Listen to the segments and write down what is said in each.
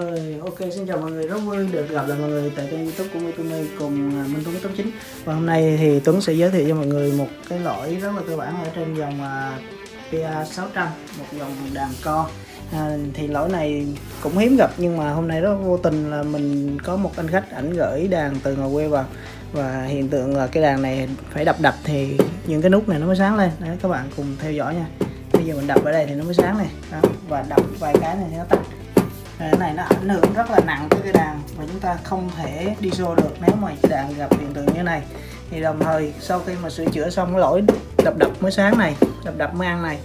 Rồi, ok xin chào mọi người, rất vui được gặp lại mọi người tại kênh youtube của Mitumi cùng à, Minh Tuấn Top 9 Và hôm nay thì Tuấn sẽ giới thiệu cho mọi người một cái lỗi rất là cơ bản ở trên dòng à, PA600 Một dòng đàn co. À, Thì lỗi này cũng hiếm gặp nhưng mà hôm nay rất vô tình là mình có một anh khách ảnh gửi đàn từ ngoài quê vào. Và hiện tượng là cái đàn này phải đập đập thì những cái nút này nó mới sáng lên. Đấy các bạn cùng theo dõi nha. Bây giờ mình đập ở đây thì nó mới sáng này. Đó, Và đập vài cái này thì nó tắt cái này nó ảnh hưởng rất là nặng tới cái đàn và chúng ta không thể đi xô được nếu mà cái đàn gặp hiện tượng như này. Thì đồng thời sau khi mà sửa chữa xong cái lỗi đập đập mới sáng này đập đập mới ăn này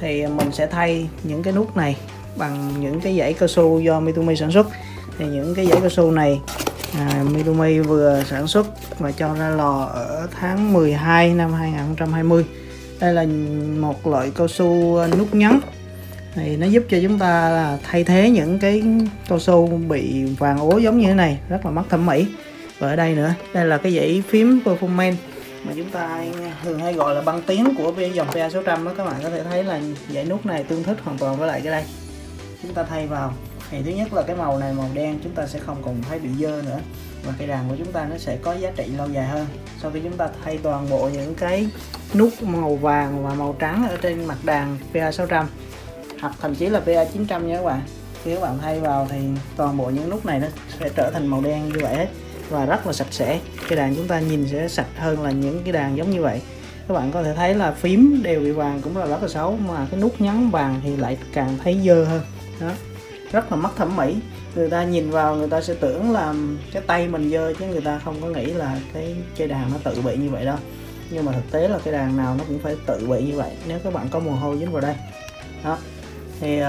thì mình sẽ thay những cái nút này bằng những cái dãy cao su do Mitumi sản xuất. Thì những cái dãy cao su này à, Mitumi vừa sản xuất và cho ra lò ở tháng 12 năm 2020 đây là một loại cao su nút nhấn thì nó giúp cho chúng ta là thay thế những cái cao su bị vàng ố giống như thế này, rất là mất thẩm mỹ. Và ở đây nữa, đây là cái dãy phím performance mà chúng ta thường hay gọi là băng tiếng của dòng PA600 đó, các bạn có thể thấy là dãy nút này tương thích hoàn toàn với lại cái đây. Chúng ta thay vào. Thì thứ nhất là cái màu này, màu đen, chúng ta sẽ không còn thấy bị dơ nữa. Và cây đàn của chúng ta nó sẽ có giá trị lâu dài hơn. Sau khi chúng ta thay toàn bộ những cái nút màu vàng và màu trắng ở trên mặt đàn PA600 hoặc thậm chí là PA 900 nha các bạn. Khi các bạn thay vào thì toàn bộ những nút này nó sẽ trở thành màu đen như vậy hết và rất là sạch sẽ. Cái đàn chúng ta nhìn sẽ sạch hơn là những cái đàn giống như vậy. Các bạn có thể thấy là phím đều bị vàng cũng là rất là xấu, mà cái nút nhấn vàng thì lại càng thấy dơ hơn. Đó. Rất là mất thẩm mỹ. Người ta nhìn vào người ta sẽ tưởng là cái tay mình dơ chứ người ta không có nghĩ là cái chơi đàn nó tự bị như vậy đâu. Nhưng mà thực tế là cái đàn nào nó cũng phải tự bị như vậy. Nếu các bạn có mồ hôi dính vào đây. Đó thì uh,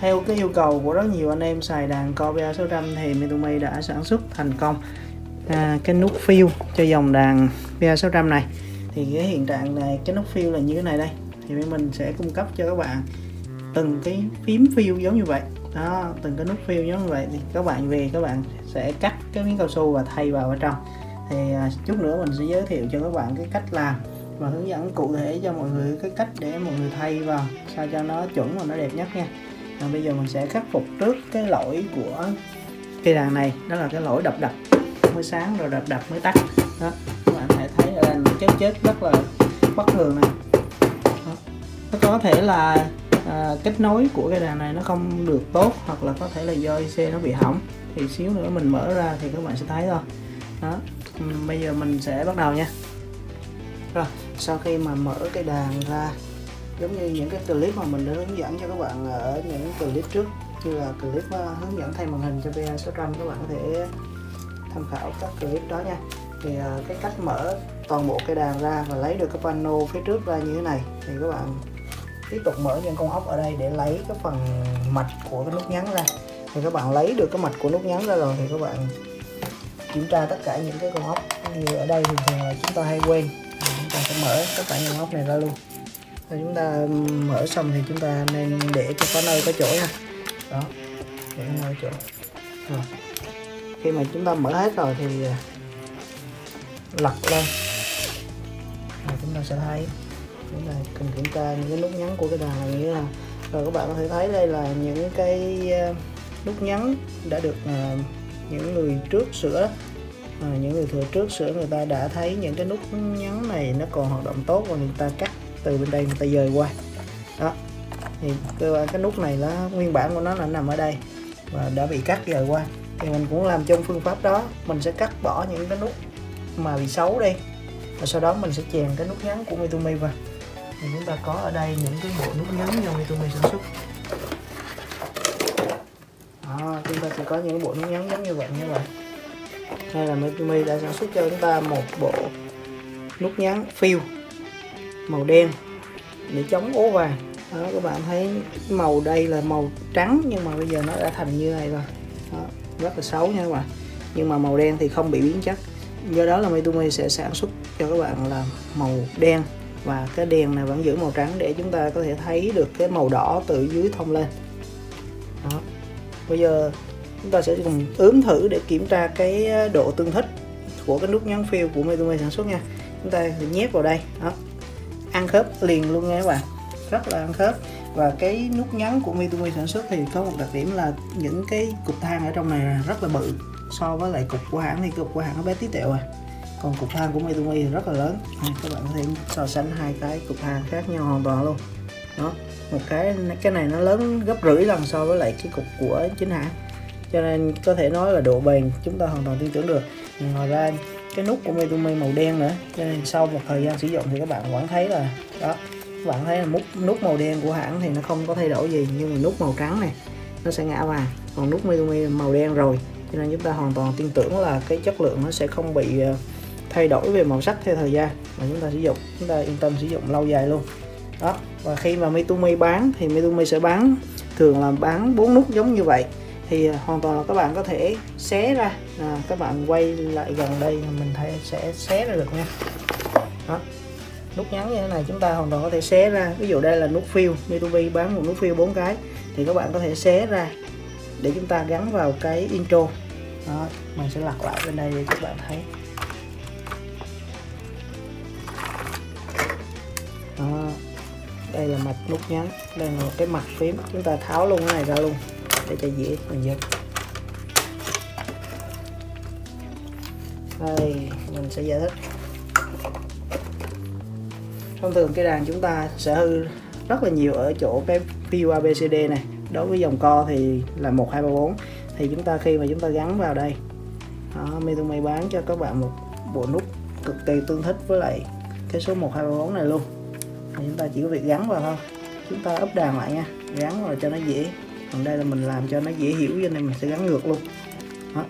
theo cái yêu cầu của rất nhiều anh em xài đàn Cobia 600 thì Mitomi đã sản xuất thành công. À, cái nút fill cho dòng đàn PA 600 này thì cái hiện trạng này cái nút fill là như thế này đây. Thì mình sẽ cung cấp cho các bạn từng cái phím fill giống như vậy. Đó từng cái nút fill giống như vậy. Thì các bạn về các bạn sẽ cắt cái miếng cao su và thay vào ở trong. Thì à, chút nữa mình sẽ giới thiệu cho các bạn cái cách làm và hướng dẫn cụ thể cho mọi người cái cách để mọi người thay vào sao cho nó chuẩn và nó đẹp nhất nha. Và bây giờ mình sẽ khắc phục trước cái lỗi của cây đàn này đó là cái lỗi đập đập mới sáng rồi đập đập mới tắt. Đó các bạn thể thấy ở đây chết chết rất là bất thường này. Đó. nó có thể là à, kết nối của cây đàn này nó không được tốt hoặc là có thể là do IC nó bị hỏng. Thì xíu nữa mình mở ra thì các bạn sẽ thấy thôi. Đó bây giờ mình sẽ bắt đầu nha rồi, sau khi mà mở cái đàn ra, giống như những cái clip mà mình đã hướng dẫn cho các bạn ở những clip trước, như là clip ờ, hướng dẫn thay màn hình cho PA600 các bạn có thể tham khảo các clip đó nha. Thì ờ, cái cách mở toàn bộ cái đàn ra và lấy được cái pano phía trước ra như thế này, thì các bạn tiếp tục mở những con ốc ở đây để lấy cái phần mạch của cái nút nhấn ra. Thì các bạn lấy được cái mạch của nút nhấn ra rồi thì các bạn kiểm tra tất cả những cái con ốc như ở đây thì thường là chúng ta hay quên sẽ mở tất cả những ốc này ra luôn. Rồi chúng ta mở xong thì chúng ta nên để cho có nơi, có chỗ nha. Đó, để nơi, chỗ. Rồi. khi mà chúng ta mở hết rồi thì à, lật lên. Rồi chúng ta sẽ thấy, chúng ta cần kiểm tra những cái nút nhấn của cái đàn này như là, rồi các bạn có thể thấy đây là những cái à, nút nhấn đã được à, những người trước sửa à, những người thừa trước sửa người ta đã thấy những cái nút nhấn này nó còn hoạt động tốt và người ta cắt từ bên đây người ta dời qua. Đó. Thì cái nút này nó nguyên bản của nó là nằm ở đây và đã bị cắt dời qua. Thì mình cũng làm chung phương pháp đó mình sẽ cắt bỏ những cái nút mà bị xấu đi và sau đó mình sẽ chèn cái nút nhấn của Mitumi vào. Thì chúng ta có ở đây những cái bộ nút nhấn do Mitumi sản xuất. Đó, chúng ta sẽ có những bộ nút nhấn giống như vậy như vậy hay là Mitumi đã sản xuất cho chúng ta một bộ nút nhấn fill màu đen để chống ố vàng. Đó các bạn thấy màu đây là màu trắng nhưng mà bây giờ nó đã thành như này rồi. Đó, rất là xấu nha các bạn. Nhưng mà màu đen thì không bị biến chất. Do đó là Mitumi sẽ sản xuất cho các bạn là màu đen. Và cái đèn này vẫn giữ màu trắng để chúng ta có thể thấy được cái màu đỏ từ dưới thông lên. Đó bây giờ chúng ta sẽ cùng ướm thử để kiểm tra cái độ tương thích của cái nút nhấn phiêu của Mitumi sản xuất nha. Chúng ta nhét vào đây đó. Ăn khớp liền luôn nha các bạn. Rất là ăn khớp. Và cái nút nhấn của Mitumi sản xuất thì có một đặc điểm là những cái cục than ở trong này rất là bự. So với lại cục của hãng thì cục của hãng nó bé tí tẹo à. Còn cục than của Mitumi thì rất là lớn. À, các bạn có thể so sánh hai cái cục than khác nhau hoàn toàn luôn. Đó một cái cái này nó lớn gấp rưỡi lần so với lại cái cục của chính hãng cho nên có thể nói là độ bền chúng ta hoàn toàn tin tưởng được. Ngoài ra, cái nút của Metumi màu đen nữa, cho nên sau một thời gian sử dụng thì các bạn vẫn thấy là, đó, các bạn thấy là nút nút màu đen của hãng thì nó không có thay đổi gì, nhưng mà nút màu trắng này, nó sẽ ngã vàng. Còn nút Metumi màu đen rồi, cho nên chúng ta hoàn toàn tin tưởng là cái chất lượng nó sẽ không bị ờ, thay đổi về màu sắc theo thời gian mà chúng ta sử dụng. Chúng ta yên tâm sử dụng lâu dài luôn. Đó, và khi mà Metumi bán thì Metumi sẽ bán, thường là bán bốn nút giống như vậy thì à, hoàn toàn là các bạn có thể xé ra. À, các bạn quay lại gần đây mình thấy sẽ xé ra được nha. Đó. Nút ngắn như thế này chúng ta hoàn toàn có thể xé ra. Ví dụ đây là nút phiêu Mitsubishi bán một nút phiêu bốn cái thì các bạn có thể xé ra để chúng ta gắn vào cái intro. Đó mình sẽ lật lại bên đây để các bạn thấy. Đó. đây là mặt nút ngắn, đây là một cái mặt phím. Chúng ta tháo luôn cái này ra luôn để cho dễ mình dùng đây mình sẽ giải thích. Thông thường cái đàn chúng ta sẽ hư rất là nhiều ở chỗ cái PU ABCD này. Đối với dòng co thì là 1 2 3 4 thì chúng ta khi mà chúng ta gắn vào đây đó, Mitumi bán cho các bạn một bộ nút cực kỳ tương thích với lại cái số 1 2 3 4 này luôn. Thì chúng ta chỉ có việc gắn vào thôi. Chúng ta ấp đàn lại nha. Gắn vào cho nó dễ còn đây là mình làm cho nó dễ hiểu cho nên mình sẽ gắn ngược luôn. Đó.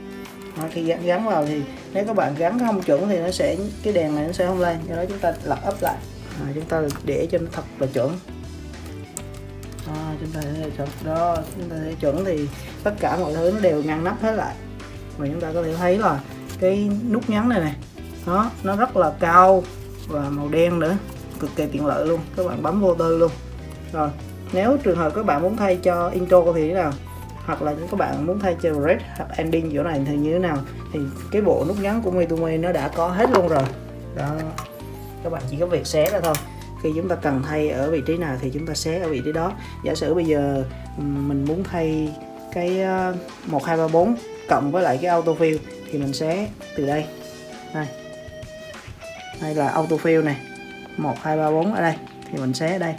Đó, khi gắn, gắn vào thì nếu các bạn gắn không chuẩn thì nó sẽ cái đèn này nó sẽ không lên. Do đó chúng ta lật ấp lại. À, chúng ta để cho nó thật là chuẩn. À, chúng ta thấy chuẩn, đó chúng ta thấy chuẩn thì tất cả mọi thứ nó đều ngăn nắp hết lại. Và chúng ta có thể thấy là cái nút nhấn này này nó nó rất là cao và màu đen nữa. Cực kỳ tiện lợi luôn. Các bạn bấm vô tư luôn. Rồi nếu trường hợp các bạn muốn thay cho intro thì thế nào? Hoặc là các bạn muốn thay cho red hoặc ending chỗ này thì như thế nào? Thì cái bộ nút nhấn của MeToMe nó đã có hết luôn rồi. Đó. Các bạn chỉ có việc xé ra thôi. Khi chúng ta cần thay ở vị trí nào thì chúng ta xé ở vị trí đó. Giả sử bây giờ mình muốn thay cái ờ, một, hai, ba, bốn cộng với lại cái autofill thì mình xé từ đây. Đây. Đây là autofill này. Một, hai, ba, bốn ở đây. Thì mình xé ở đây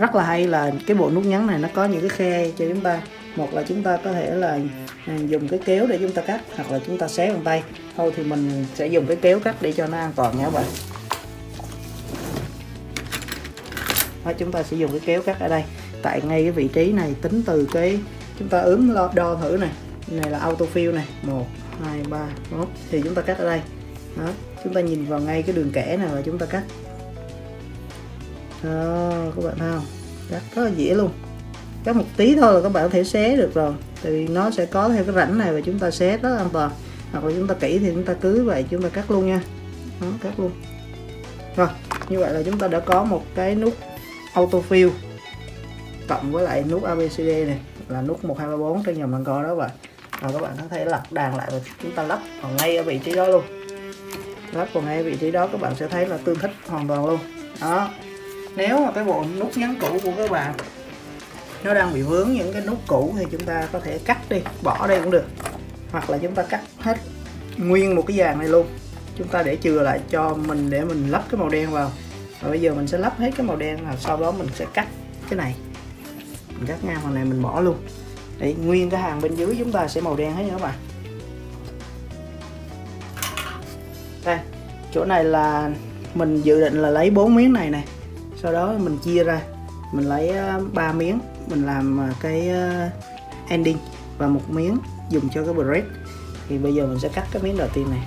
rất là hay là cái bộ nút nhấn này nó có những cái khe cho chúng ta. Một là chúng ta có thể là à, dùng cái kéo để chúng ta cắt hoặc là chúng ta xé bằng tay. Thôi thì mình sẽ dùng cái kéo cắt để cho nó an toàn nha các bạn. Đó, chúng ta sẽ dùng cái kéo cắt ở đây. Tại ngay cái vị trí này tính từ cái chúng ta ướm đo thử này. Này là autofill này. 1 2 3 4 thì chúng ta cắt ở đây. Đó chúng ta nhìn vào ngay cái đường kẻ này và chúng ta cắt đó các bạn thấy không? Cắt rất là dễ luôn. Cắt một tí thôi là các bạn có thể xé được rồi. Tại vì nó sẽ có theo cái rãnh này và chúng ta xé rất an toàn. Hoặc là chúng ta kỹ thì chúng ta cứ vậy chúng ta cắt luôn nha. Đó, cắt luôn. Rồi như vậy là chúng ta đã có một cái nút autofill cộng với lại nút ABCD này. Là nút 1234 trên dòng bằng co đó bạn. Và các bạn có thể lật đàn lại và chúng ta lắp vào ngay ở vị trí đó luôn. Lắp vào ngay ở vị trí đó các bạn sẽ thấy là tương thích hoàn toàn luôn. Đó nếu mà cái bộ nút nhấn cũ của các bạn nó đang bị vướng những cái nút cũ thì chúng ta có thể cắt đi, bỏ đây cũng được. Hoặc là chúng ta cắt hết nguyên một cái dàn này luôn. Chúng ta để chừa lại cho mình để mình lắp cái màu đen vào. Và bây giờ mình sẽ lắp hết cái màu đen và sau đó mình sẽ cắt cái này. Mình cắt ngang phần này, mình bỏ luôn. Để nguyên cái hàng bên dưới chúng ta sẽ màu đen hết nha các bạn. Đây, chỗ này là mình dự định là lấy bốn miếng này này sau đó mình chia ra. Mình lấy ờ, 3 miếng. Mình làm ờ, cái ờ, ending và một miếng dùng cho cái bread. Thì bây giờ mình sẽ cắt cái miếng đầu tiên này.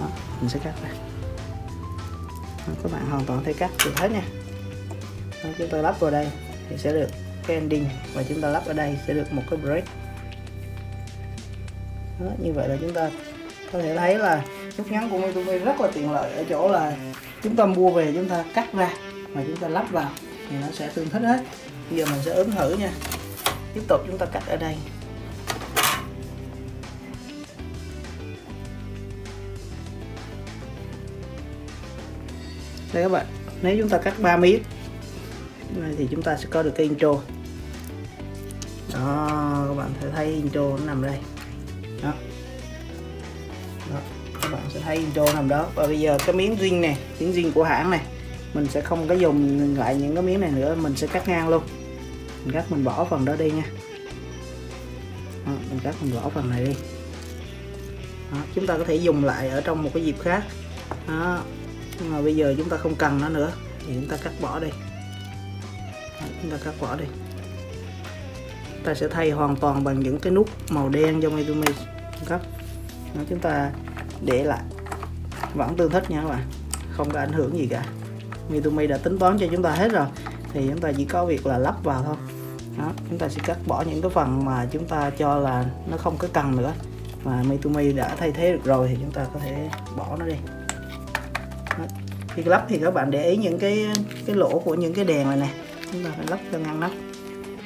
Đó, mình sẽ cắt ra. Đó, các bạn hoàn toàn thấy cắt được hết nha. Đó, chúng ta lắp vào đây thì sẽ được cái ending và chúng ta lắp ở đây sẽ được một cái bread. đó, như vậy là chúng ta có thể thấy là nút ngắn của Mitsubishi rất là tiện lợi ở chỗ là chúng ta mua về chúng ta cắt ra và chúng ta lắp vào thì nó sẽ tương thích hết. Bây giờ mình sẽ ấn thử nha. Tiếp tục chúng ta cắt ở đây. Đây các bạn nếu chúng ta cắt 3 miếng thì chúng ta sẽ có được cái intro. Đó các bạn sẽ thấy intro nó nằm đây. Đó, thấy intro nằm đó. Và bây giờ cái miếng riêng này miếng riêng của hãng này mình sẽ không có dùng lại những cái miếng này nữa mình sẽ cắt ngang luôn. Mình cắt mình bỏ phần đó đi nha. Đó, mình cắt mình bỏ phần này đi. Đó, chúng ta có thể dùng lại ở trong một cái dịp khác. Đó. nhưng mà bây giờ chúng ta không cần nó nữa thì chúng ta cắt bỏ đi. Đó, chúng ta cắt bỏ đi. Ta sẽ thay hoàn toàn bằng những cái nút màu đen do Metumi cấp. Chúng ta để lại vẫn tương thích nha các bạn. Không có ảnh hưởng gì cả. Metumi đã tính toán cho chúng ta hết rồi. Thì chúng ta chỉ có việc là lắp vào thôi. Đó, chúng ta sẽ cắt bỏ những cái phần mà chúng ta cho là nó không có cần nữa. Mà Metumi đã thay thế được rồi thì chúng ta có thể bỏ nó đi. Đó. khi lắp thì các bạn để ý những cái cái lỗ của những cái đèn này nè. Chúng ta phải lắp cho ngăn nắp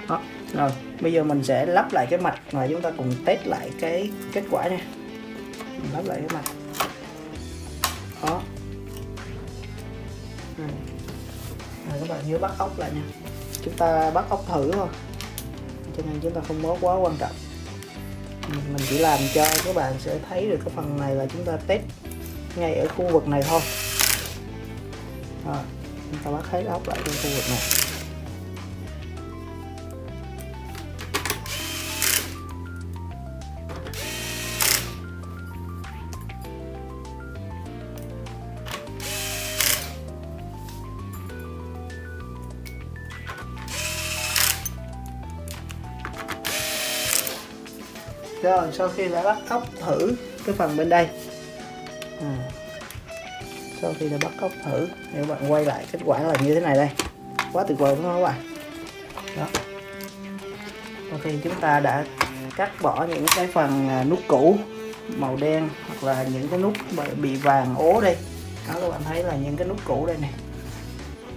đó rồi bây giờ mình sẽ lắp lại cái mạch và chúng ta cùng test lại cái kết quả nha. Mình lắp lại cái mạch. Nhớ bắt ốc lại nha. Chúng ta bắt ốc thử thôi. Cho nên chúng ta không có quá quan trọng. Mình chỉ làm cho các bạn sẽ thấy được cái phần này là chúng ta test ngay ở khu vực này thôi. Rồi, chúng ta bắt hết ốc lại trong khu vực này. Rồi sau khi đã bắt ốc thử cái phần bên đây. À. sau khi đã bắt ốc thử thì các bạn quay lại kết quả là như thế này đây. Quá tuyệt vời đúng không các bạn? Đó. Sau khi chúng ta đã cắt bỏ những cái phần à, nút cũ màu đen hoặc là những cái nút bị vàng ố đây. Đó các bạn thấy là những cái nút cũ đây này.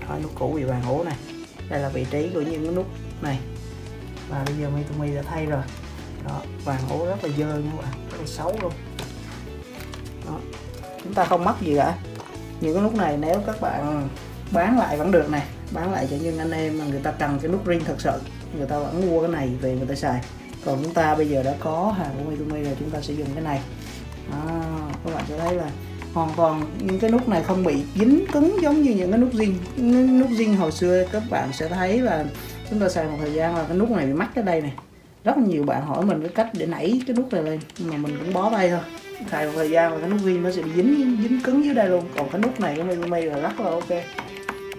Đó, nút cũ bị vàng ố này. Đây là vị trí của những cái nút này. Và bây giờ Mitumi đã thay rồi đó. Vàng ố rất là dơ nha các bạn rất là xấu luôn. Đó. chúng ta không mất gì cả. Những cái nút này nếu các bạn bán lại vẫn được này bán lại cho những anh em mà người ta cần cái nút ring thật sự người ta vẫn mua cái này về người ta xài. Còn chúng ta bây giờ đã có hàng của Mitumi rồi chúng ta sẽ dùng cái này. Đó, các bạn sẽ thấy là hoàn toàn những cái nút này không bị dính cứng giống như những cái nút zin nút zin hồi xưa. Các bạn sẽ thấy là chúng ta xài một thời gian là cái nút này bị mắc ở đây này rất nhiều bạn hỏi mình cái cách để nảy cái nút này lên, nhưng mà mình cũng bó tay thôi. Xài một thời gian là cái nút viên nó sẽ bị dính dính cứng dưới đây luôn. Còn cái nút này của mây là rất là ok.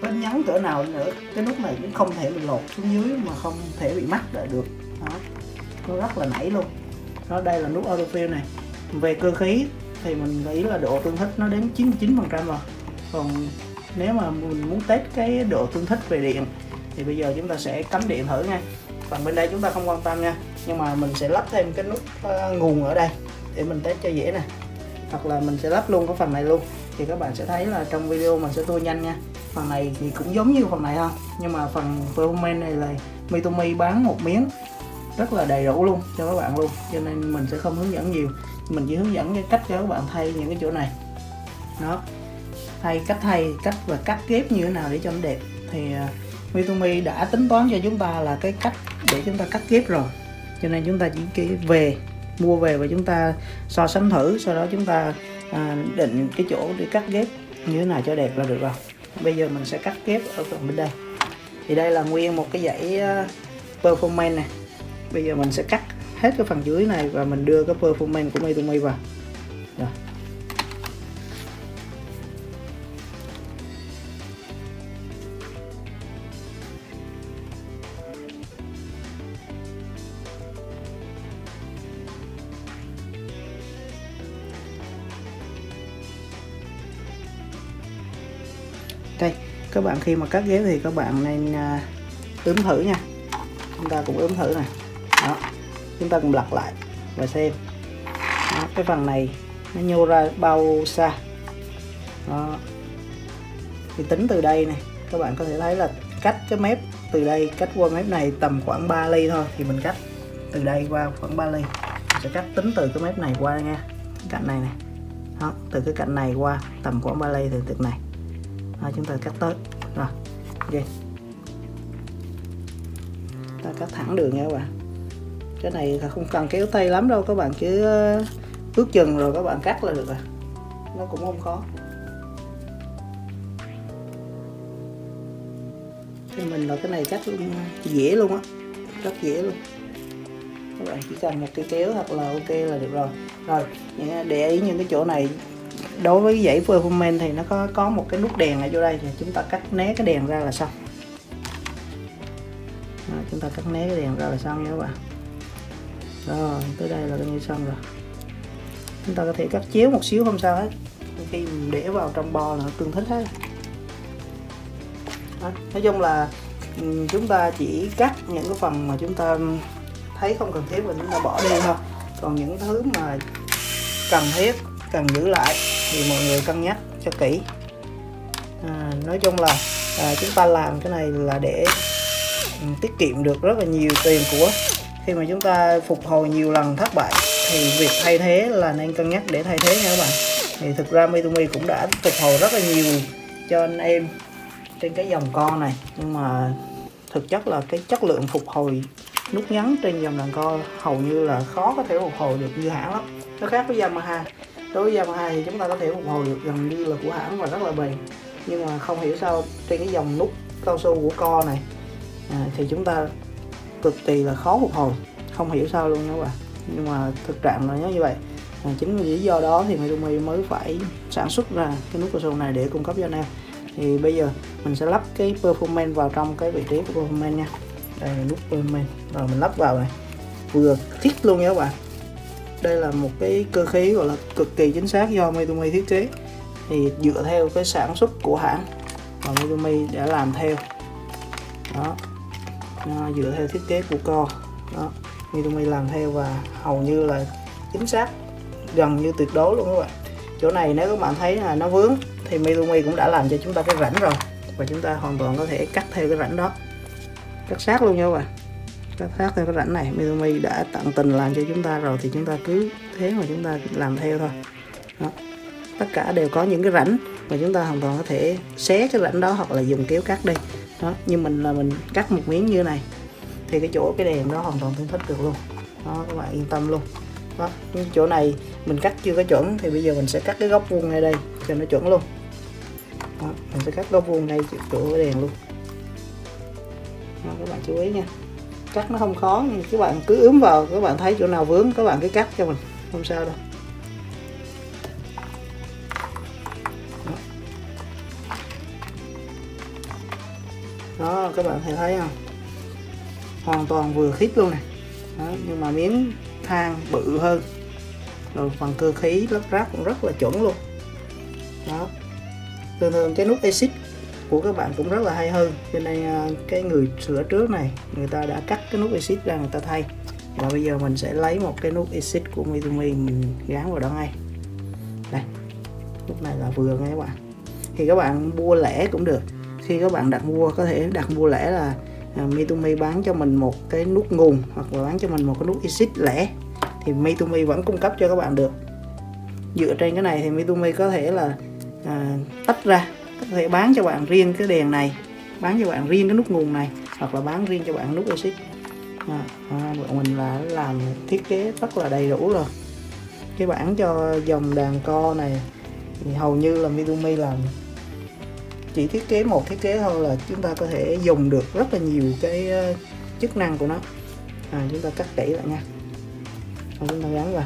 Có nhắn cỡ nào nữa, cái nút này cũng không thể bị lột xuống dưới mà không thể bị mắc lại được. Đó. Nó rất là nảy luôn. Đó, đây là nút autofill này. Về cơ khí thì mình nghĩ là độ tương thích nó đến 99 phần trăm rồi. Còn nếu mà mình muốn test cái độ tương thích về điện thì bây giờ chúng ta sẽ cắm điện thử nha phần bên đây chúng ta không quan tâm nha. Nhưng mà mình sẽ lắp thêm cái nút uh, nguồn ở đây để mình test cho dễ nè. Hoặc là mình sẽ lắp luôn cái phần này luôn. Thì các bạn sẽ thấy là trong video mình sẽ tua nhanh nha. Phần này thì cũng giống như phần này ha. Nhưng mà phần performance này là Mitomi bán một miếng. Rất là đầy đủ luôn cho các bạn luôn. Cho nên mình sẽ không hướng dẫn nhiều. Mình chỉ hướng dẫn cái cách cho các bạn thay những cái chỗ này. Đó. Thay cách thay cách và cắt ghép như thế nào để cho nó đẹp. Thì uh, Mitomi đã tính toán cho chúng ta là cái cách để chúng ta cắt ghép rồi. Cho nên chúng ta chỉ về mua về và chúng ta so sánh thử sau đó chúng ta à, định cái chỗ để cắt ghép như thế nào cho đẹp là được rồi. Bây giờ mình sẽ cắt ghép ở phần bên đây. Thì đây là nguyên một cái dãy à, performance này bây giờ mình sẽ cắt hết cái phần dưới này và mình đưa cái performance của Mitomi vào. Rồi. Các bạn khi mà cắt ghép thì các bạn nên à, ướm thử nha. Chúng ta cũng ướm thử này đó. Chúng ta cùng lật lại và xem. Đó, cái phần này nó nhô ra bao xa. Đó. thì tính từ đây này các bạn có thể thấy là cách cái mép từ đây cách qua mép này tầm khoảng 3 ly thôi thì mình cắt từ đây qua khoảng 3 ly. Mình sẽ cắt tính từ cái mép này qua nha. Cạnh này này đó, từ cái cạnh này qua tầm khoảng 3 ly từ từ này đó, chúng ta cắt tới. Rồi ok ta cắt thẳng đường nha các bạn. Cái này không cần kéo tay lắm đâu các bạn chứ ờ, ước chừng rồi các bạn cắt là được rồi. Nó cũng không khó. Thì mình là cái này cắt dễ luôn á. Rất dễ luôn. Các bạn chỉ cần một cây kéo hoặc là ok là được rồi. Rồi để ý những cái chỗ này đối với dãy performance thì nó có có một cái nút đèn ở chỗ đây thì chúng ta cắt né cái đèn ra là xong. Đó, chúng ta cắt né cái đèn ra là xong nha các bạn. Rồi tới đây là coi như xong rồi. Chúng ta có thể cắt chéo một xíu không sao hết. Khi mình để vào trong bo là nó tương thích hết. Đó. nói chung là ừ, chúng ta chỉ cắt những cái phần mà chúng ta thấy không cần thiết và chúng ta bỏ đi thôi. Còn những thứ mà cần thiết cần giữ lại thì mọi người cân nhắc cho kỹ. À, nói chung là à, chúng ta làm cái này là để um, tiết kiệm được rất là nhiều tiền của khi mà chúng ta phục hồi nhiều lần thất bại. Thì việc thay thế là nên cân nhắc để thay thế nha các bạn. Thì thực ra Mitomi cũng đã phục hồi rất là nhiều cho anh em trên cái dòng con này. Nhưng mà thực chất là cái chất lượng phục hồi nút ngắn trên dòng đàn co hầu như là khó có thể phục hồi được như hãng lắm. Nó khác với Yamaha đối với Yamaha thì chúng ta có thể phục hồi được gần như là của hãng và rất là bền. Nhưng mà không hiểu sao trên cái dòng nút cao su của co này à, thì chúng ta cực kỳ là khó phục hồi. Không hiểu sao luôn các bạn. Nhưng mà thực trạng là như vậy. À, chính vì lý do đó thì Mitumi mới phải sản xuất ra cái nút cao su này để cung cấp cho anh em. Thì bây giờ mình sẽ lắp cái performance vào trong cái vị trí của performance nha. Đây là nút performance. Rồi mình lắp vào này. Vừa thích luôn nha các bạn đây là một cái cơ khí gọi là cực kỳ chính xác do Mitumi thiết kế. Thì dựa theo cái sản xuất của hãng và Mitumi đã làm theo. Đó. Nó dựa theo thiết kế của co. Đó. Mitumi làm theo và hầu như là chính xác gần như tuyệt đối luôn các bạn. Chỗ này nếu các bạn thấy là nó vướng thì Mitumi cũng đã làm cho chúng ta cái rãnh rồi và chúng ta hoàn toàn có thể cắt theo cái rãnh đó. Cắt sát luôn nha các bạn cắt phát theo cái rãnh này Mizumi đã tận tình làm cho chúng ta rồi thì chúng ta cứ thế mà chúng ta làm theo thôi. Đó. tất cả đều có những cái rãnh mà chúng ta hoàn toàn có thể xé cái rãnh đó hoặc là dùng kéo cắt đi. Đó. Như mình là mình cắt một miếng như này thì cái chỗ cái đèn đó hoàn toàn tương thích được luôn. Đó các bạn yên tâm luôn. Đó. Cái chỗ này mình cắt chưa có chuẩn thì bây giờ mình sẽ cắt cái góc vuông ngay đây cho nó chuẩn luôn. Đó, mình sẽ cắt góc vuông ngay chỗ cái đèn luôn. Đó, các bạn chú ý nha cắt nó không khó nhưng các bạn cứ ướm vào các bạn thấy chỗ nào vướng các bạn cứ cắt cho mình không sao đâu. Đó các bạn thấy không? Hoàn toàn vừa khít luôn này đó, nhưng mà miếng than bự hơn. Rồi phần cơ khí lắp ráp cũng rất là chuẩn luôn. Đó. Thường thường cái nút exit của các bạn cũng rất là hay hơn. Cho nên à, cái người sửa trước này người ta đã cắt cái nút exit ra người ta thay. Và bây giờ mình sẽ lấy một cái nút exit của Mitumi mình gắn vào đó ngay. Đây lúc này là vừa nghe các bạn. Thì các bạn mua lẻ cũng được. Khi các bạn đặt mua có thể đặt mua lẻ là à, uh, Mitumi bán cho mình một cái nút nguồn hoặc là bán cho mình một cái nút exit lẻ. Thì Mitumi vẫn cung cấp cho các bạn được. Dựa trên cái này thì Mitumi có thể là à, tách ra có thể bán cho bạn riêng cái đèn này bán cho bạn riêng cái nút nguồn này hoặc là bán riêng cho bạn nút exit à, à, bọn mình là làm thiết kế rất là đầy đủ rồi. Cái bản cho dòng đàn co này thì hầu như là Mitumi làm. Chỉ thiết kế một thiết kế thôi là chúng ta có thể dùng được rất là nhiều cái ờ, chức năng của nó. À, chúng ta cắt kỹ lại nha. Rồi chúng ta gắn vào.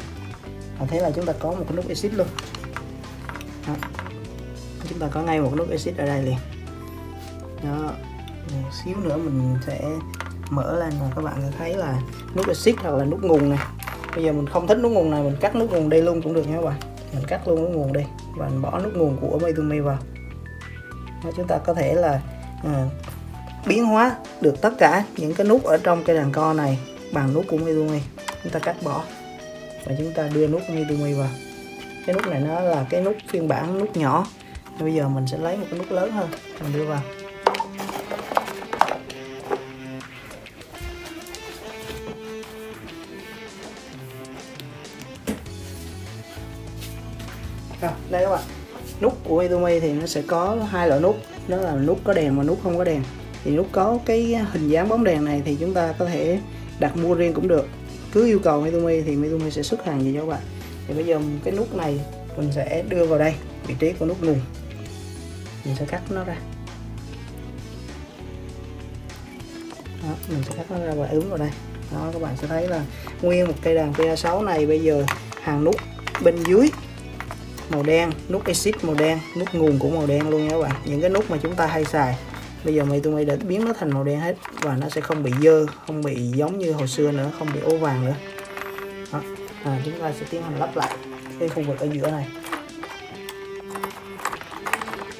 À, thế là chúng ta có một cái nút exit luôn chúng ta có ngay một nút exit ở đây liền. Đó một xíu nữa mình sẽ mở lên và các bạn sẽ thấy là nút exit hoặc là nút nguồn này. Bây giờ mình không thích nút nguồn này mình cắt nút nguồn đây luôn cũng được nha các bạn. Mình cắt luôn nút nguồn đi và mình bỏ nút nguồn của Mitumi vào. Và chúng ta có thể là à, biến hóa được tất cả những cái nút ở trong cây đàn co này bằng nút của Mitumi chúng ta cắt bỏ và chúng ta đưa nút Mitumi vào. Cái nút này nó là cái nút phiên bản nút nhỏ bây giờ mình sẽ lấy một cái nút lớn hơn mình đưa vào. À, đây các bạn. Nút của Mitumi thì nó sẽ có hai loại nút. Đó là nút có đèn và nút không có đèn. Thì nút có cái hình dáng bóng đèn này thì chúng ta có thể đặt mua riêng cũng được. Cứ yêu cầu Mitumi thì Mitumi sẽ xuất hàng về cho các bạn. Thì bây giờ cái nút này mình sẽ đưa vào đây vị trí của nút người mình sẽ cắt nó ra. Đó, mình sẽ cắt nó ra và ướm vào đây. Đó các bạn sẽ thấy là nguyên một cây đàn PA6 này bây giờ hàng nút bên dưới màu đen nút exit màu đen nút nguồn cũng màu đen luôn nha các bạn. Những cái nút mà chúng ta hay xài bây giờ mày tụi mày đã biến nó thành màu đen hết và nó sẽ không bị dơ không bị giống như hồi xưa nữa không bị ố vàng nữa. Đó. À, chúng ta sẽ tiến hành lắp lại cái khu vực ở giữa này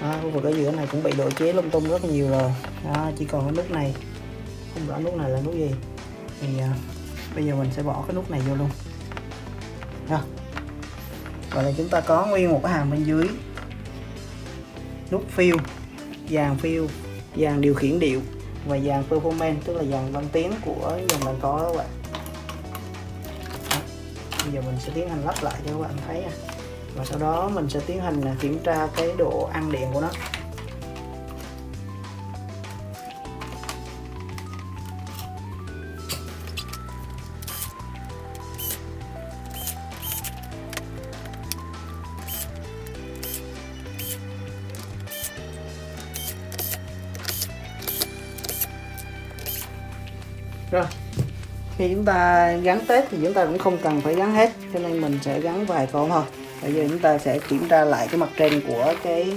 đó, khu vực ở giữa này cũng bị độ chế lung tung rất nhiều rồi. Đó, chỉ còn cái nút này. Không rõ nút này là nút gì. Thì uh, bây giờ mình sẽ bỏ cái nút này vô luôn. Đó. và là chúng ta có nguyên một cái hàng bên dưới. Nút fill dàn fill dàn điều khiển điệu và dàn performance tức là dàn văn tiếng của dòng đàn có các bạn. Đó. bây giờ mình sẽ tiến hành lắp lại cho các bạn thấy nha và sau đó mình sẽ tiến hành là kiểm tra cái độ ăn điện của nó. Rồi, khi chúng ta gắn tết thì chúng ta cũng không cần phải gắn hết, cho nên mình sẽ gắn vài con thôi bây giờ chúng ta sẽ kiểm tra lại cái mặt trên của cái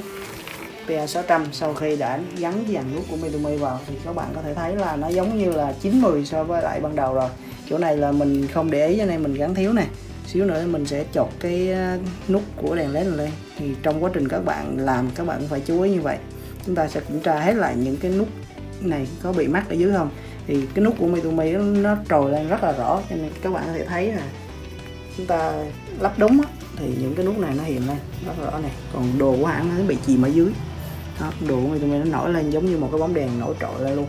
PA600 sau khi đã gắn dàn nút của Mitumi vào thì các bạn có thể thấy là nó giống như là 90 so với lại ban đầu rồi. Chỗ này là mình không để ý cho nên mình gắn thiếu nè xíu nữa mình sẽ chọc cái ờ, nút của đèn led này lên. Thì trong quá trình các bạn làm các bạn phải chú ý như vậy. Chúng ta sẽ kiểm tra hết lại những cái nút này có bị mắc ở dưới không. Thì cái nút của Mitumi nó, nó trồi lên rất là rõ cho nên các bạn có thể thấy là chúng ta lắp đúng á, thì những cái nút này nó hiện lên. Rất rõ này. Còn đồ của hãng nó bị chìm ở dưới. Đó, đồ của mình nó nổi lên giống như một cái bóng đèn nổi trội lên luôn.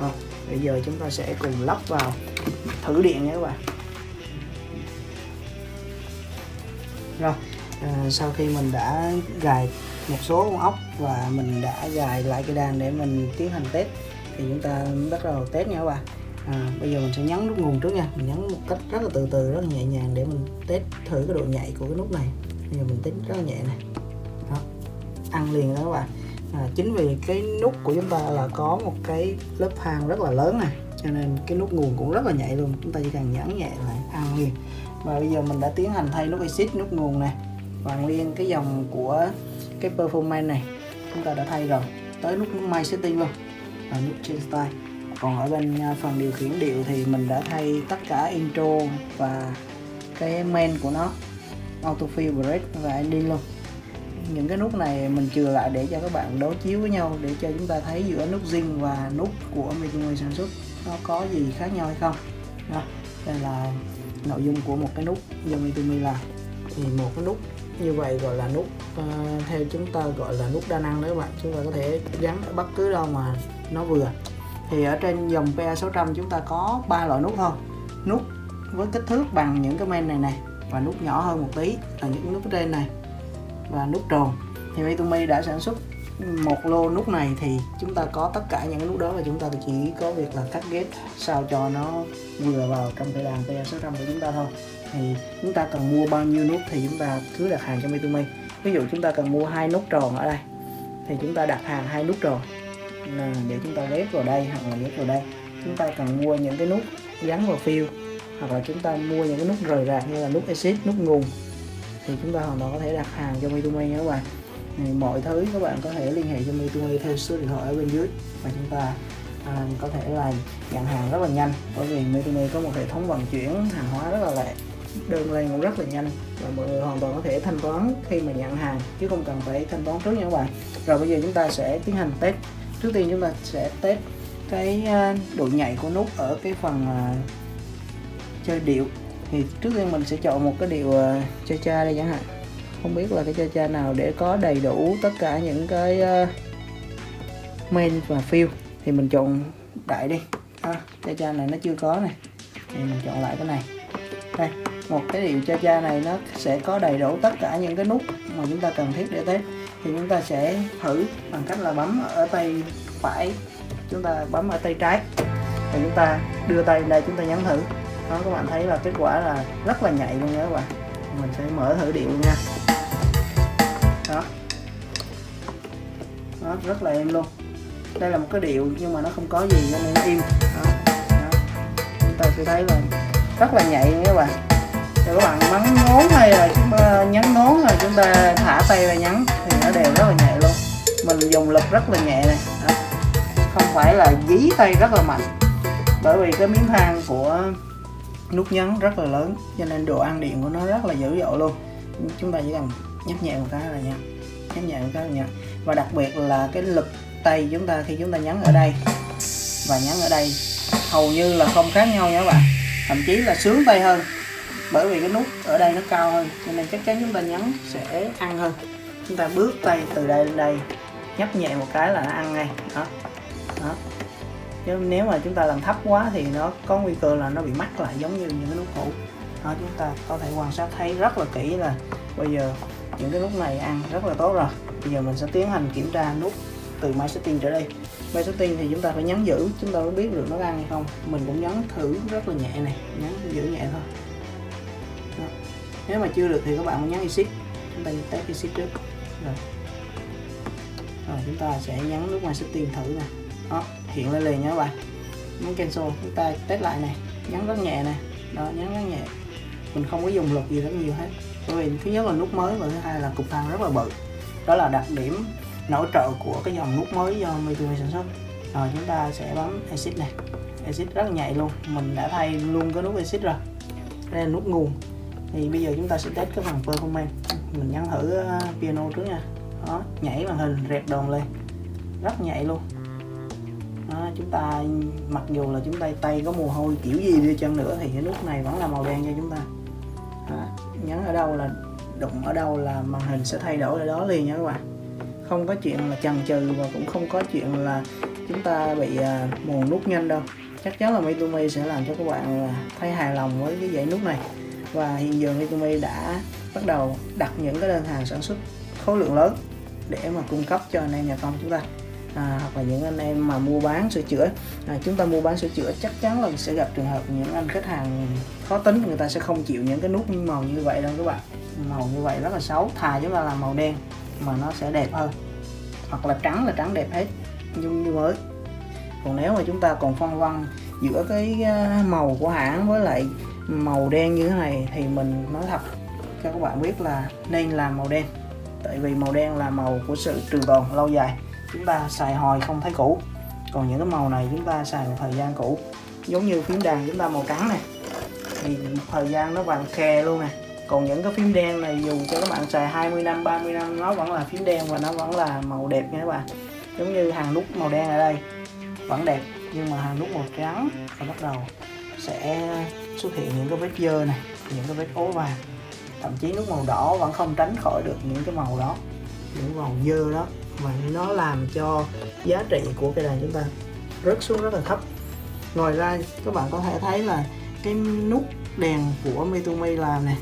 Đó, bây giờ chúng ta sẽ cùng lắp vào thử điện nha các bạn. Rồi à, sau khi mình đã gài một số con ốc và mình đã gài lại cái đàn để mình tiến hành test thì chúng ta bắt đầu test nha các bạn à, bây giờ mình sẽ nhấn nút nguồn trước nha. Mình nhấn một cách rất là từ từ rất là nhẹ nhàng để mình test thử cái độ nhạy của cái nút này. Bây giờ mình test rất là nhẹ này. Đó. Ăn liền đó các bạn. À, chính vì cái nút của chúng ta là có một cái lớp hang rất là lớn này cho nên cái nút nguồn cũng rất là nhạy luôn. Chúng ta chỉ cần nhấn nhẹ lại ăn liền. Và bây giờ mình đã tiến hành thay nút exit nút nguồn này và nguyên cái dòng của cái performance này. Chúng ta đã thay rồi. Tới nút my setting luôn. Và nút change style còn ở bên à, phần điều khiển điệu thì mình đã thay tất cả intro và cái main của nó auto fill break và ending luôn. Những cái nút này mình chừa lại để cho các bạn đối chiếu với nhau để cho chúng ta thấy giữa nút zing và nút của Mitsubishi sản xuất nó có gì khác nhau hay không. Đó đây là nội dung của một cái nút do Mitsubishi làm. Thì một cái nút như vậy gọi là nút uh, theo chúng ta gọi là nút đa năng đấy các bạn. Chúng ta có thể gắn ở bất cứ đâu mà nó vừa thì ở trên dòng PA600 chúng ta có ba loại nút thôi. Nút với kích thước bằng những cái men này này và nút nhỏ hơn một tí là những nút trên này và nút tròn. Thì Itumi đã sản xuất một lô nút này thì chúng ta có tất cả những cái nút đó và chúng ta chỉ có việc là cắt ghép sao cho nó vừa vào trong cái đàn PA600 của chúng ta thôi. Thì chúng ta cần mua bao nhiêu nút thì chúng ta cứ đặt hàng cho Mitumi ví dụ chúng ta cần mua hai nút tròn ở đây thì chúng ta đặt hàng hai nút tròn. Ờ, để chúng ta ghép vào đây hoặc là ghép vào đây. Chúng ta cần mua những cái nút gắn vào phiêu hoặc là chúng ta mua những cái nút rời rạc như là nút exit nút nguồn. Thì chúng ta hoàn toàn có thể đặt hàng cho MeToMe nha các bạn. Thì mọi thứ các bạn có thể liên hệ cho MeToMe theo số điện thoại ở bên dưới và chúng ta à, có thể là nhận hàng rất là nhanh. Bởi vì MeToMe có một hệ thống vận chuyển hàng hóa rất là lẹ đơn lên cũng rất là nhanh và mọi người hoàn toàn có thể thanh toán khi mà nhận hàng chứ không cần phải thanh toán trước nha các bạn. Rồi bây giờ chúng ta sẽ tiến hành test trước tiên chúng ta sẽ test cái à, độ nhạy của nút ở cái phần à, chơi điệu. Thì trước tiên mình sẽ chọn một cái điệu à, cha cha đây chẳng hạn. Không biết là cái cha cha nào để có đầy đủ tất cả những cái main và fill thì mình chọn đại đi. À, cha cha này nó chưa có này thì mình chọn lại cái này. Đây một cái điệu cha cha này nó sẽ có đầy đủ tất cả những cái nút mà chúng ta cần thiết để test thì chúng ta sẽ thử bằng cách là bấm ở tay phải, chúng ta bấm ở tay trái. Và chúng ta đưa tay đây chúng ta nhấn thử. Đó, các bạn thấy là kết quả là rất là nhạy luôn nha các bạn. Mình sẽ mở thử điện luôn nha. Đó. Đó, rất là êm luôn. Đây là một cái điệu nhưng mà nó không có gì cho nên im. Đó. đó. chúng ta sẽ thấy là rất là nhạy nha các bạn. Rồi các bạn bắn nón hay là ờ, chúng ta nhấn nón là chúng ta thả tay ra nhấn nó đều rất là nhẹ luôn. Mình dùng lực rất là nhẹ này. Đó. không phải là dí tay rất là mạnh. Bởi vì cái miếng than của nút nhấn rất là lớn, cho nên độ ăn điện của nó rất là dữ dội luôn. Chúng ta chỉ cần nhấp nhẹ một cái là nha nhấp nhẹ một cái là nha và đặc biệt là cái lực tay chúng ta khi chúng ta nhấn ở đây. Và nhấn ở đây hầu như là không khác nhau nha các bạn. Thậm chí là sướng tay hơn. Bởi vì cái nút ở đây nó cao hơn, cho nên chắc chắn chúng ta nhấn sẽ ăn hơn chúng ta bước tay từ đây lên đây. Nhấp nhẹ một cái là nó ăn ngay. Đó. Đó. Chứ nếu mà chúng ta làm thấp quá thì nó có nguy cơ là nó bị mắc lại giống như những cái nút cũ. Đó, chúng ta có thể quan sát thấy rất là kỹ là bây giờ những cái nút này ăn rất là tốt rồi. Bây giờ mình sẽ tiến hành kiểm tra nút từ máy Setting trở đây máy Setting thì chúng ta phải nhấn giữ, chúng ta mới biết được nó ăn hay không. Mình cũng nhấn thử rất là nhẹ này nhấn giữ nhẹ thôi. Đó. nếu mà chưa được thì các bạn nhấn exit. Chúng ta test exit trước rồi rồi, chúng ta sẽ nhấn nút ngoài Setting thử nè. Đó, hiện lên liền nha các bạn. Muốn cancel, chúng ta test lại này nhấn rất nhẹ này đó, nhấn rất nhẹ. Mình không có dùng lực gì rất nhiều hết. Bởi vì thứ nhất là nút mới và thứ hai là cục thang rất là bự. Đó là đặc điểm nổi trội của cái dòng nút mới do Mitsubishi sản xuất. Rồi, chúng ta sẽ bấm exit này exit rất nhạy luôn. Mình đã thay luôn cái nút exit rồi. Đây là nút nguồn thì bây giờ chúng ta sẽ test cái phần performance mình nhấn thử ờ, piano trước nha. Đó nhảy màn hình rẹt đòn lên. Rất nhạy luôn. Đó, chúng ta mặc dù là chúng ta tay có mồ hôi kiểu gì đi chăng nữa thì cái nút này vẫn là màu đen cho chúng ta. Đó, nhấn ở đâu là đụng ở đâu là màn hình sẽ thay đổi ở đó liền nha các bạn. Không có chuyện là chần chừ và cũng không có chuyện là chúng ta bị ờ, uh, mòn nút nhanh đâu. Chắc chắn là Mitumi sẽ làm cho các bạn là thấy hài lòng với cái dãy nút này và hiện giờ Mitomi đã bắt đầu đặt những cái đơn hàng sản xuất khối lượng lớn để mà cung cấp cho anh em nhà công chúng ta. À, hoặc là những anh em mà mua bán sửa chữa. À, chúng ta mua bán sửa chữa chắc chắn là sẽ gặp trường hợp những anh khách hàng khó tính người ta sẽ không chịu những cái nút màu như vậy đâu các bạn. Màu như vậy rất là xấu thà chúng ta làm màu đen mà nó sẽ đẹp hơn. Hoặc là trắng là trắng đẹp hết nhưng như mới. Còn nếu mà chúng ta còn phân vân giữa cái à, màu của hãng với lại màu đen như thế này thì mình nói thật cho các bạn biết là nên làm màu đen. Tại vì màu đen là màu của sự trường tồn lâu dài. Chúng ta xài hồi không thấy cũ. Còn những cái màu này chúng ta xài một thời gian cũ. Giống như phím đàn chúng ta màu trắng này thì thời gian nó vàng khe luôn nè. Còn những cái phím đen này dù cho các bạn xài 20 năm 30 năm, nó vẫn là phím đen và nó vẫn là màu đẹp nha các bạn. Giống như hàng nút màu đen ở đây. Vẫn đẹp, nhưng mà hàng nút màu trắng và bắt đầu sẽ xuất hiện những cái vết dơ này, những cái vết ố vàng. Thậm chí nước màu đỏ vẫn không tránh khỏi được những cái màu đó, những màu dơ đó. Và nó làm cho giá trị của cây đàn chúng ta rớt xuống rất là thấp. Ngoài ra, các bạn có thể thấy là cái nút đèn của Mitumi làm này,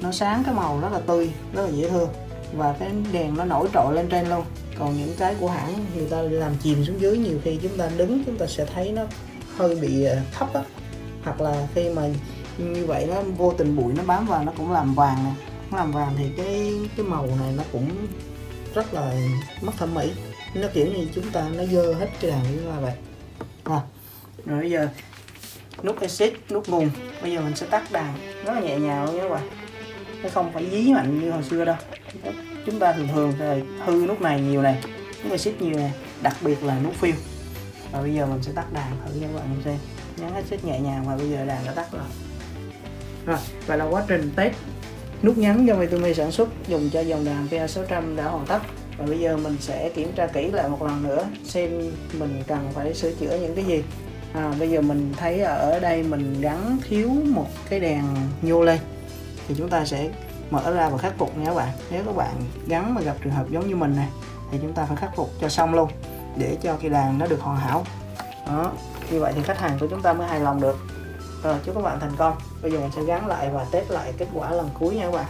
nó sáng cái màu rất là tươi, rất là dễ thương. Và cái đèn nó nổi trội lên trên luôn. Còn những cái của hãng người ta làm chìm xuống dưới, nhiều khi chúng ta đứng, chúng ta sẽ thấy nó hơi bị ờ, thấp á hoặc là khi mà như vậy nó vô tình bụi nó bám vào nó cũng làm vàng nè. Nó làm vàng thì cái cái màu này nó cũng rất là mất thẩm mỹ. Nó kiểu như chúng ta nó dơ hết cái đàn như là vậy. À, rồi bây giờ nút exit nút nguồn bây giờ mình sẽ tắt đàn rất là nhẹ nhàng luôn nhé các bạn. Nó không phải dí mạnh như hồi xưa đâu. Chúng ta thường thường thì hư nút này nhiều này nút exit nhiều này đặc biệt là nút phiêu và bây giờ mình sẽ tắt đàn thử cho các bạn xem nhấn exit nhẹ nhàng và bây giờ đàn đã tắt rồi. Rồi và là quá trình test. Nút nhấn do Mitumi sản xuất dùng cho dòng đàn PA600 đã hoàn tất. Và bây giờ mình sẽ kiểm tra kỹ lại một lần nữa xem mình cần phải sửa chữa những cái gì. À, bây giờ mình thấy ở đây mình gắn thiếu một cái đèn nhô lên. Thì chúng ta sẽ mở ra và khắc phục nha các bạn. Nếu các bạn gắn mà gặp trường hợp giống như mình này thì chúng ta phải khắc phục cho xong luôn để cho cái đàn nó được hoàn hảo. Đó như vậy thì khách hàng của chúng ta mới hài lòng được. Rồi, chúc các bạn thành công. Bây giờ mình sẽ gắn lại và test lại kết quả lần cuối nha các bạn.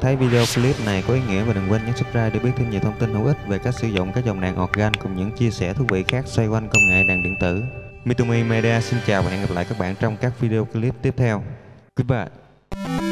Thấy video clip này có ý nghĩa và đừng quên nhấn subscribe để biết thêm nhiều thông tin hữu ích về cách sử dụng các dòng đàn organ cùng những chia sẻ thú vị khác xoay quanh công nghệ đàn điện tử. Mitumi Media xin chào và hẹn gặp lại các bạn trong các video clip tiếp theo. Goodbye.